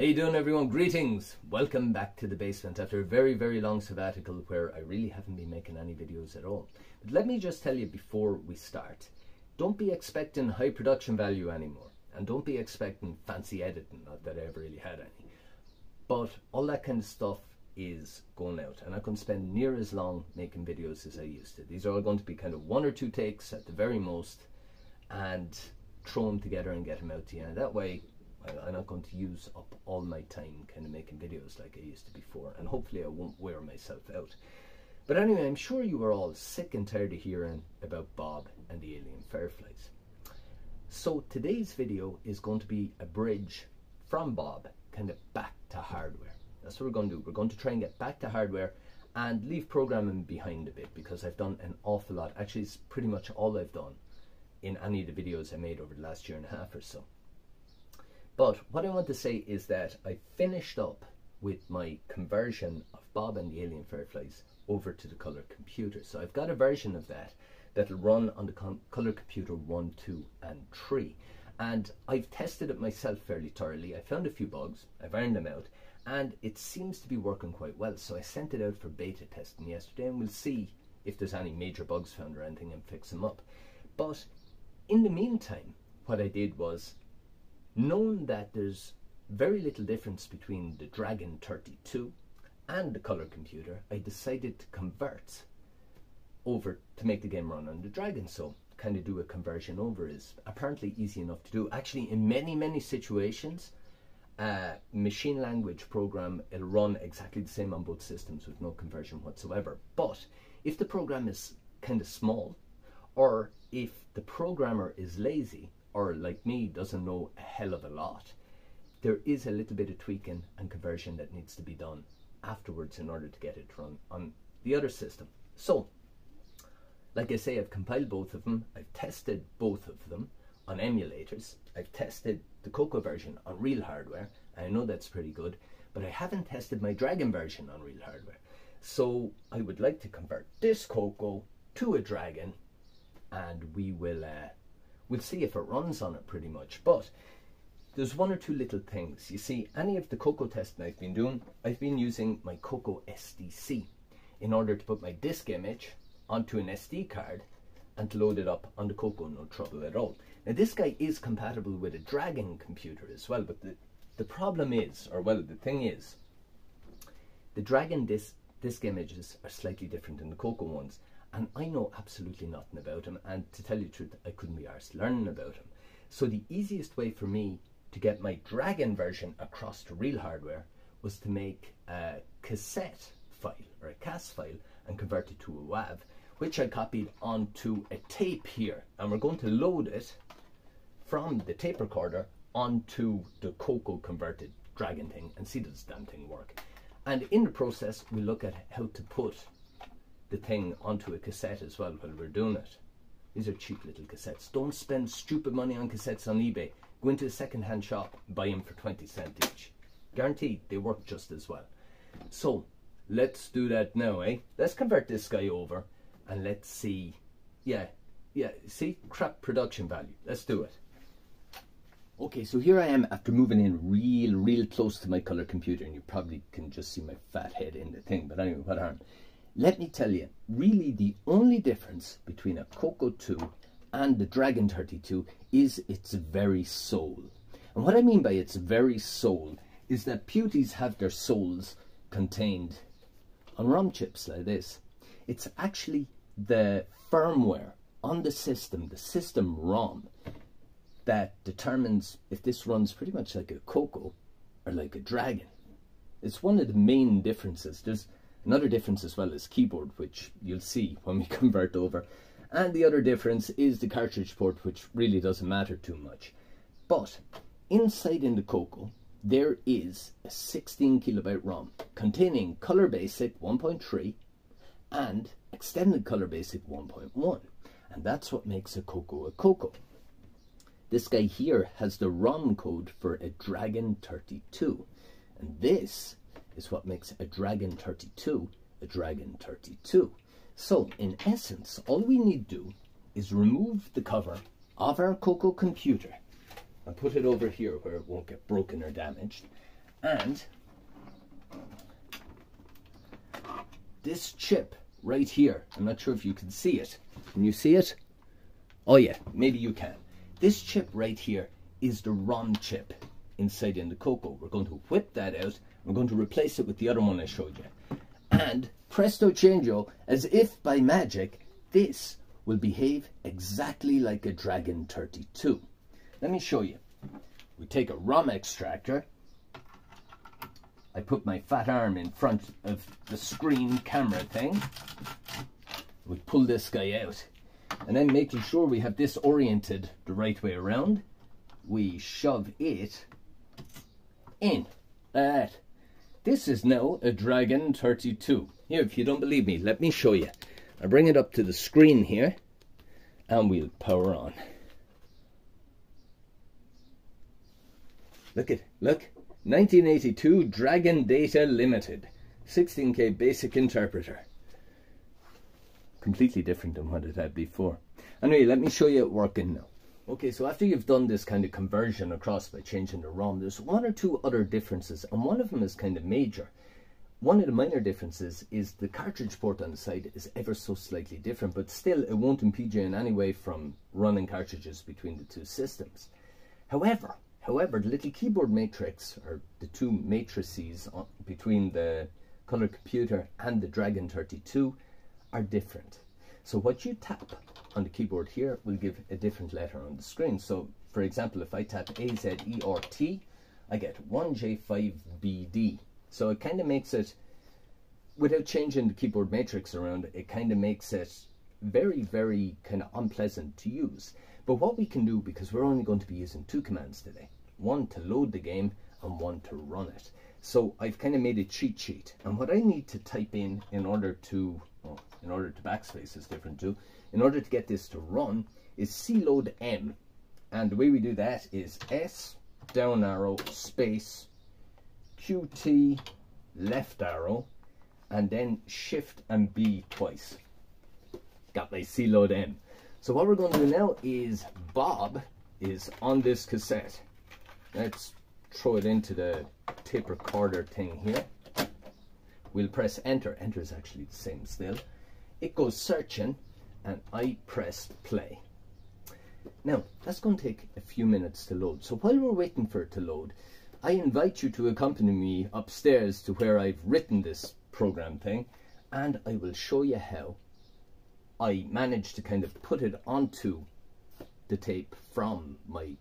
How you doing everyone? Greetings! Welcome back to the basement after a very very long sabbatical where I really haven't been making any videos at all. But let me just tell you before we start, don't be expecting high production value anymore and don't be expecting fancy editing, not that I ever really had any. But all that kind of stuff is going out and I can spend near as long making videos as I used to. These are all going to be kind of one or two takes at the very most and throw them together and get them out to you. And that way I'm not going to use up all my time kind of making videos like I used to before, and hopefully I won't wear myself out. But anyway, I'm sure you are all sick and tired of hearing about Bob and the alien fireflies. So today's video is going to be a bridge from Bob kind of back to hardware. That's what we're going to do. We're going to try and get back to hardware and leave programming behind a bit because I've done an awful lot. Actually, it's pretty much all I've done in any of the videos I made over the last year and a half or so. But what I want to say is that I finished up with my conversion of Bob and the Alien Fireflies over to the color computer. So I've got a version of that that'll run on the color computer 1, 2 and 3. And I've tested it myself fairly thoroughly. I found a few bugs, I've ironed them out, and it seems to be working quite well. So I sent it out for beta testing yesterday and we'll see if there's any major bugs found or anything and fix them up. But in the meantime, what I did was known that there's very little difference between the Dragon 32 and the color computer, I decided to convert over to make the game run on the Dragon. So kind of do a conversion over is apparently easy enough to do. Actually, in many, many situations, a machine language program, it'll run exactly the same on both systems with no conversion whatsoever. But if the program is kind of small, or if the programmer is lazy, or like me doesn't know a hell of a lot, there is a little bit of tweaking and conversion that needs to be done afterwards in order to get it run on the other system. So, like I say, I've compiled both of them, I've tested both of them on emulators, I've tested the Coco version on real hardware, and I know that's pretty good, but I haven't tested my Dragon version on real hardware. So I would like to convert this Coco to a Dragon, and we will uh, We'll see if it runs on it pretty much. But there's one or two little things. You see, any of the Coco testing I've been doing, I've been using my Coco SDC in order to put my disk image onto an SD card and load it up on the Coco, no trouble at all. Now this guy is compatible with a Dragon computer as well, but the, the problem is, or well, the thing is, the Dragon disk, disk images are slightly different than the Coco ones and I know absolutely nothing about him. And to tell you the truth, I couldn't be arsed learning about him. So the easiest way for me to get my Dragon version across to real hardware was to make a cassette file or a CAS file and convert it to a WAV, which I copied onto a tape here. And we're going to load it from the tape recorder onto the Coco converted Dragon thing and see does this damn thing work. And in the process, we look at how to put the thing onto a cassette as well while we're doing it. These are cheap little cassettes. Don't spend stupid money on cassettes on eBay. Go into a second-hand shop, buy them for 20 cents each. Guaranteed, they work just as well. So, let's do that now, eh? Let's convert this guy over and let's see. Yeah, yeah, see? Crap production value. Let's do it. Okay, so here I am after moving in real, real close to my color computer, and you probably can just see my fat head in the thing, but anyway, what harm. Let me tell you, really the only difference between a Coco 2 and the Dragon 32 is its very soul. And what I mean by its very soul is that Pewties have their souls contained on ROM chips like this. It's actually the firmware on the system, the system ROM, that determines if this runs pretty much like a Coco or like a Dragon. It's one of the main differences. There's Another difference as well is keyboard, which you'll see when we convert over. And the other difference is the cartridge port, which really doesn't matter too much. But inside in the Coco, there is a 16 kilobyte ROM containing Color Basic 1.3 and Extended Color Basic 1.1. And that's what makes a Coco a Coco. This guy here has the ROM code for a Dragon 32. And this is what makes a Dragon 32 a Dragon 32. So, in essence, all we need to do is remove the cover of our Coco computer and put it over here where it won't get broken or damaged. And this chip right here, I'm not sure if you can see it. Can you see it? Oh yeah, maybe you can. This chip right here is the ROM chip inside in the Coco. We're going to whip that out. We're going to replace it with the other one I showed you. And presto changeo, as if by magic, this will behave exactly like a Dragon 32. Let me show you. We take a ROM extractor. I put my fat arm in front of the screen camera thing. We pull this guy out. And then making sure we have this oriented the right way around, we shove it in. Like that. This is now a Dragon 32. Here, if you don't believe me, let me show you. I bring it up to the screen here and we'll power on. Look at, look, 1982 Dragon Data Limited, 16K basic interpreter. Completely different than what it had before. Anyway, let me show you it working now. Okay, so after you've done this kind of conversion across by changing the ROM, there's one or two other differences, and one of them is kind of major. One of the minor differences is the cartridge port on the side is ever so slightly different, but still it won't impede you in any way from running cartridges between the two systems. However, however, the little keyboard matrix, or the two matrices uh, between the color computer and the Dragon 32 are different. So what you tap on the keyboard here will give a different letter on the screen. So for example, if I tap A-Z-E-R-T, I get 1J5BD. So it kind of makes it, without changing the keyboard matrix around, it kind of makes it very, very kind of unpleasant to use. But what we can do, because we're only going to be using two commands today, one to load the game and one to run it. So I've kind of made a cheat sheet. And what I need to type in in order to, in order to backspace is different too, in order to get this to run is cload m. And the way we do that is S down arrow space QT left arrow and then shift and B twice. Got my cload m. So what we're going to do now is Bob is on this cassette. Let's throw it into the tape recorder thing here. We'll press enter. Enter is actually the same still. It goes searching and I press play. Now, that's going to take a few minutes to load. So while we're waiting for it to load, I invite you to accompany me upstairs to where I've written this program thing, and I will show you how I managed to kind of put it onto the tape from my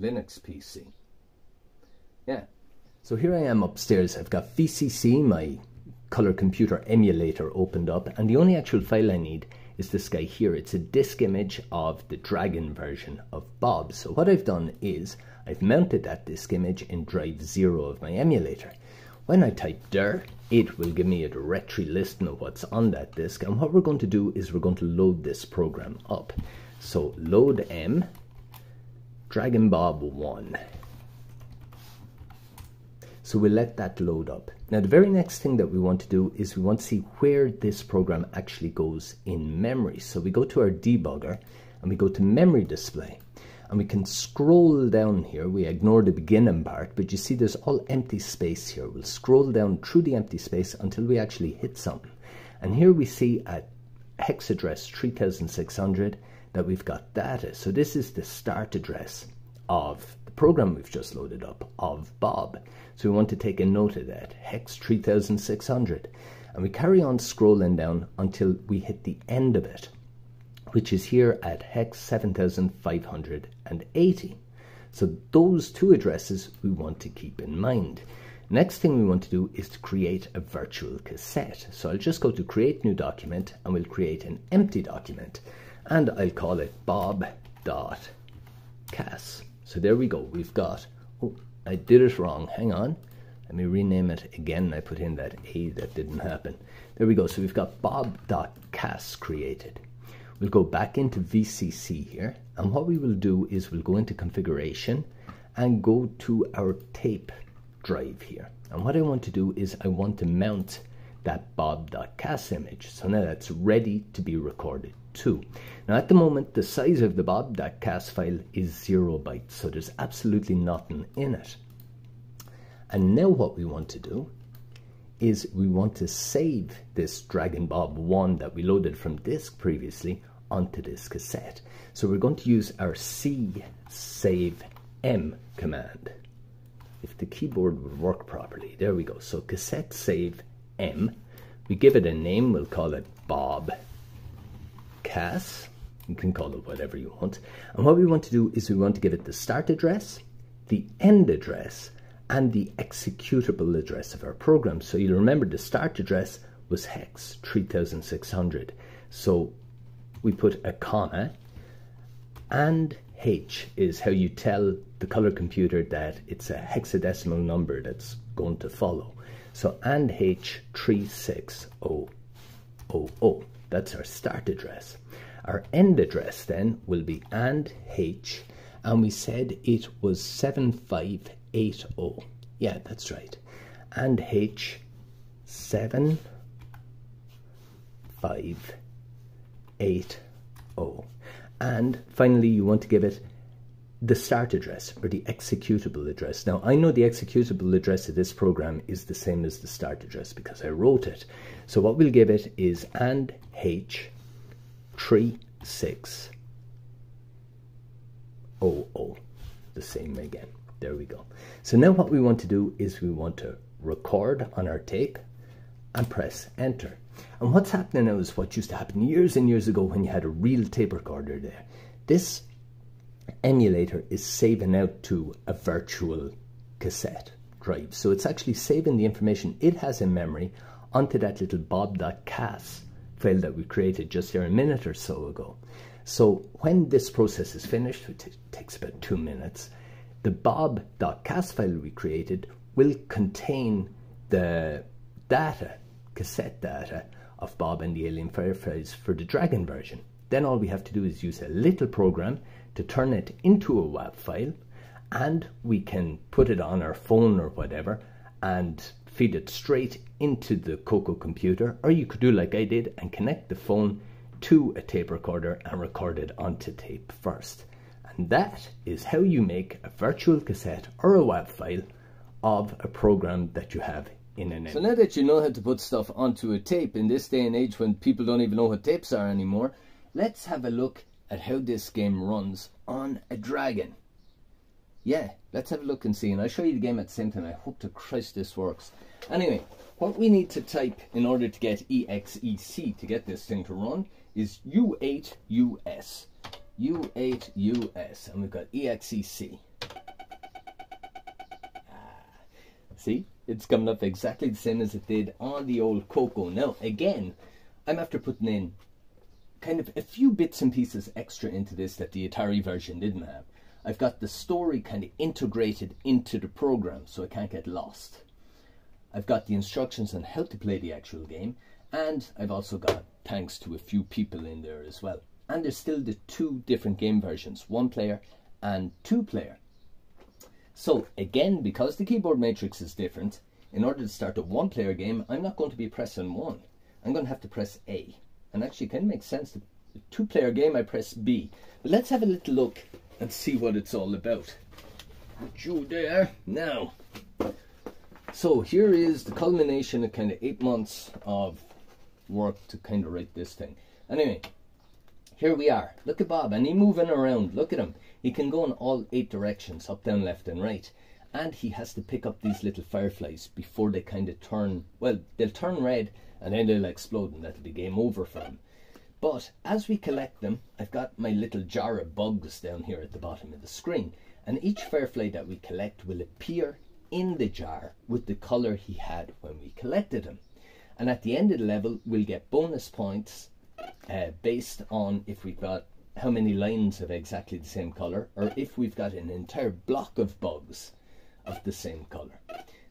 Linux PC. Yeah. So here I am upstairs. I've got VCC, my color computer emulator opened up, and the only actual file I need is this guy here. It's a disk image of the Dragon version of Bob. So what I've done is I've mounted that disk image in drive 0 of my emulator. When I type dir, it will give me a directory listing of what's on that disk. And what we're going to do is we're going to load this program up. So load m, Dragon Bob 1. So we'll let that load up. Now the very next thing that we want to do is we want to see where this program actually goes in memory. So we go to our debugger and we go to memory display and we can scroll down here. We ignore the beginning part, but you see there's all empty space here. We'll scroll down through the empty space until we actually hit something. And here we see at hex address 3600 that we've got data. So this is the start address of the program we've just loaded up of Bob. So we want to take a note of that, hex 3600. And we carry on scrolling down until we hit the end of it, which is here at hex 7580. So those two addresses we want to keep in mind. Next thing we want to do is to create a virtual cassette. So I'll just go to create new document and we'll create an empty document and I'll call it bob.cas. So there we go. We've got, oh, I did it wrong. Hang on. Let me rename it again. I put in that A that didn't happen. There we go. So we've got bob.cas created. We'll go back into VCC here. And what we will do is we'll go into configuration and go to our tape drive here. And what I want to do is I want to mount that bob.cas image. So now that's ready to be recorded too. Now at the moment, the size of the bob.cas file is zero bytes, so there's absolutely nothing in it. And now what we want to do is we want to save this Dragon Bob 1 that we loaded from disk previously onto this cassette. So we're going to use our C save M command. If the keyboard would work properly, there we go. So cassette save M. We give it a name, we'll call it Bob Cass. You can call it whatever you want. And what we want to do is we want to give it the start address, the end address, and the executable address of our program. So you'll remember the start address was hex 3600. So we put a comma and H is how you tell the color computer that it's a hexadecimal number that's going to follow. So and H 36000. That's our start address. Our end address then will be and H and we said it was 7580. Yeah, that's right. And H 7580. And finally, you want to give it the start address or the executable address. Now, I know the executable address of this program is the same as the start address because I wrote it. So what we'll give it is and H 3600 oh, oh, the same again. There we go. So now what we want to do is we want to record on our tape and press enter. And what's happening now is what used to happen years and years ago when you had a real tape recorder there. This emulator is saving out to a virtual cassette drive. So it's actually saving the information it has in memory onto that little bob.cas file that we created just here a minute or so ago. So when this process is finished, which takes about two minutes, the bob.cas file we created will contain the data, cassette data, of Bob and the Alien Fireflies for the Dragon version. Then all we have to do is use a little program to turn it into a WAV file and we can put it on our phone or whatever and feed it straight into the Coco computer or you could do like I did and connect the phone to a tape recorder and record it onto tape first. And that is how you make a virtual cassette or a WAV file of a program that you have in an. So now that you know how to put stuff onto a tape in this day and age when people don't even know what tapes are anymore, let's have a look at how this game runs on a dragon. Yeah, let's have a look and see. And I'll show you the game at the same time. I hope to Christ this works. Anyway, what we need to type in order to get EXEC to get this thing to run is U8US. U8US. And we've got EXEC. Ah, see? It's coming up exactly the same as it did on the old Coco. Now, again, I'm after putting in kind of a few bits and pieces extra into this that the Atari version didn't have. I've got the story kind of integrated into the program so I can't get lost. I've got the instructions on how to play the actual game and I've also got thanks to a few people in there as well. And there's still the two different game versions, one player and two player. So again, because the keyboard matrix is different, in order to start a one player game, I'm not going to be pressing one. I'm going to have to press A. And actually of makes sense. The two player game, I press B. But let's have a little look and see what it's all about. Put you there now. So here is the culmination of kind of eight months of work to kind of write this thing. Anyway, here we are. Look at Bob, and he moving around. Look at him. He can go in all eight directions, up, down, left, and right. And he has to pick up these little fireflies before they kind of turn, well, they'll turn red and then they'll explode and that'll be game over for them. But as we collect them, I've got my little jar of bugs down here at the bottom of the screen. And each firefly that we collect will appear in the jar with the colour he had when we collected him. And at the end of the level, we'll get bonus points uh, based on if we've got how many lines of exactly the same colour or if we've got an entire block of bugs of the same colour.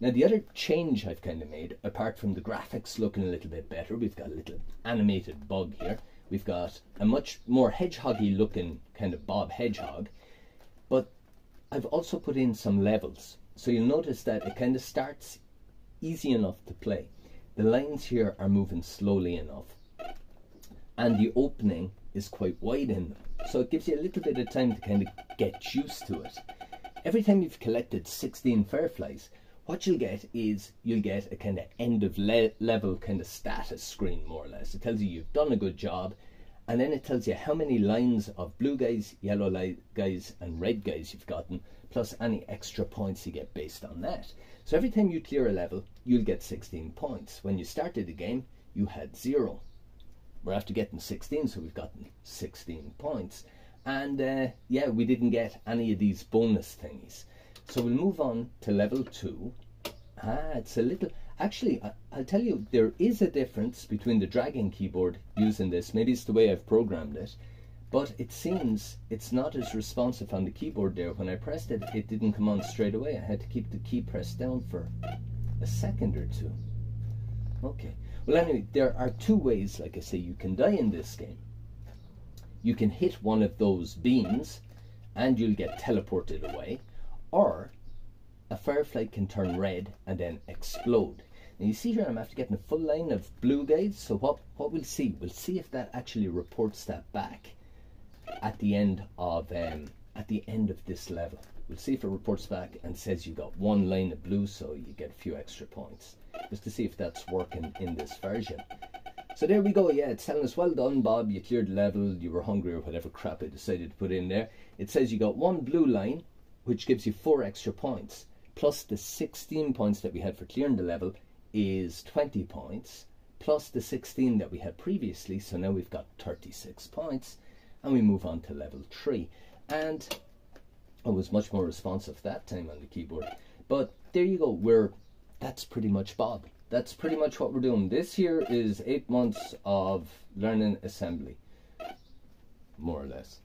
Now the other change I've kind of made, apart from the graphics looking a little bit better, we've got a little animated bug here, We've got a much more hedgehoggy looking kind of Bob Hedgehog, but I've also put in some levels. So you'll notice that it kind of starts easy enough to play. The lines here are moving slowly enough. And the opening is quite wide in them. So it gives you a little bit of time to kind of get used to it. Every time you've collected 16 fireflies, what you'll get is you'll get a kind of end of le level kind of status screen, more or less. It tells you you've done a good job, and then it tells you how many lines of blue guys, yellow guys, and red guys you've gotten, plus any extra points you get based on that. So every time you clear a level, you'll get 16 points. When you started the game, you had zero. We're after getting 16, so we've gotten 16 points. And uh, yeah, we didn't get any of these bonus things. So we'll move on to level 2. Ah, it's a little... Actually, I'll tell you, there is a difference between the dragon keyboard using this. Maybe it's the way I've programmed it. But it seems it's not as responsive on the keyboard there. When I pressed it, it didn't come on straight away. I had to keep the key pressed down for a second or two. Okay. Well, anyway, there are two ways, like I say, you can die in this game. You can hit one of those beams and you'll get teleported away, or a firefly can turn red and then explode. Now you see here I'm after getting a full line of blue guys, so what, what we'll see, we'll see if that actually reports that back at the end of um, at the end of this level. We'll see if it reports back and says you got one line of blue, so you get a few extra points. Just to see if that's working in this version. So there we go, yeah, it's telling us, well done, Bob, you cleared the level, you were hungry or whatever crap I decided to put in there. It says you got one blue line, which gives you four extra points, plus the 16 points that we had for clearing the level is 20 points, plus the 16 that we had previously, so now we've got 36 points, and we move on to level 3. And I was much more responsive that time on the keyboard. But there you go, we're, that's pretty much Bob. That's pretty much what we're doing. This here is eight months of learning assembly, more or less.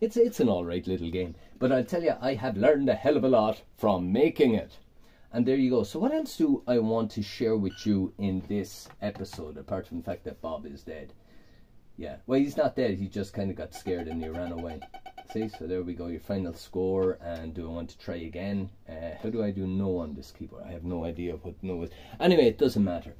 It's, it's an alright little game. But I'll tell you, I have learned a hell of a lot from making it. And there you go. So what else do I want to share with you in this episode, apart from the fact that Bob is dead? Yeah, well, he's not dead. He just kind of got scared and he ran away. See, so there we go, your final score. And do I want to try again? Uh, how do I do no on this keyboard? I have no idea what no is. Anyway, it doesn't matter.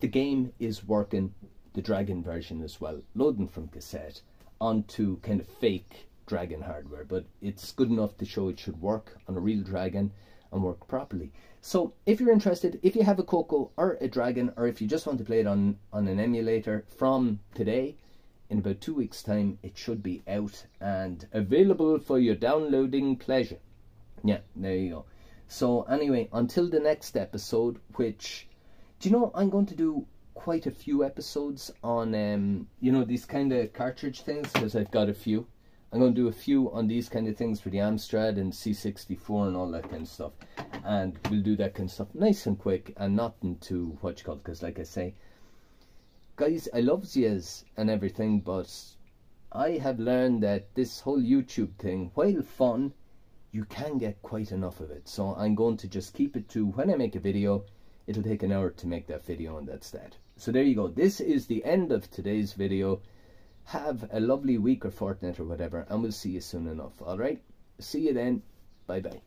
The game is working, the Dragon version as well, loading from cassette onto kind of fake Dragon hardware, but it's good enough to show it should work on a real Dragon and work properly. So if you're interested, if you have a Coco or a Dragon, or if you just want to play it on, on an emulator from today, in about two weeks' time, it should be out and available for your downloading pleasure. Yeah, there you go. So anyway, until the next episode, which, do you know, I'm going to do quite a few episodes on, um, you know, these kind of cartridge things, because I've got a few. I'm going to do a few on these kind of things for the Amstrad and C64 and all that kind of stuff. And we'll do that kind of stuff nice and quick and not into what you call because like I say, guys, I love Zias and everything, but I have learned that this whole YouTube thing, while fun, you can get quite enough of it. So I'm going to just keep it to when I make a video, it'll take an hour to make that video and that's that. So there you go. This is the end of today's video. Have a lovely week or fortnight or whatever, and we'll see you soon enough. All right? See you then. Bye bye.